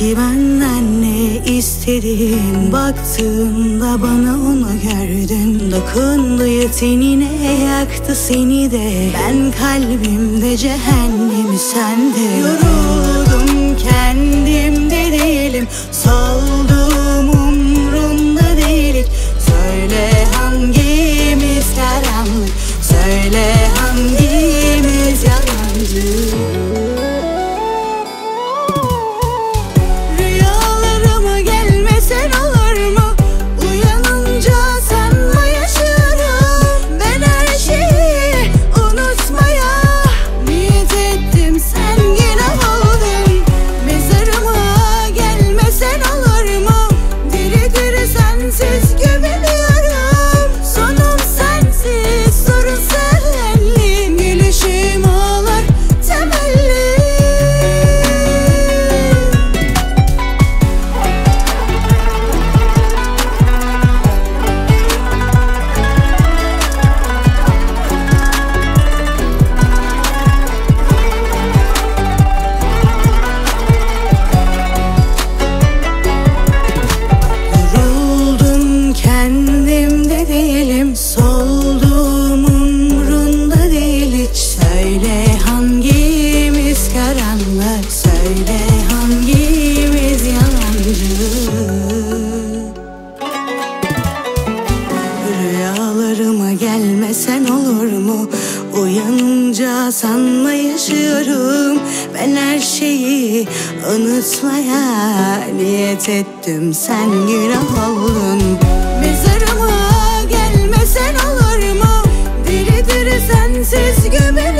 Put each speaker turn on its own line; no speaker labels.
Peki benden ne istedin Baktığında bana onu gördün. Dokundu ya tenine yaktı seni de. Ben kalbimde cehennemi sende. Yoruldum kendimde değilim. Soldum umrumda değil Söyle hangimiz karanlık? Söyle hangimiz sen olur mu? Uyanınca sanma yaşıyorum Ben her şeyi unutmaya niyet ettim Sen günah oldun Mezarıma gelmesen olur mu? Diri diri sensiz gömelim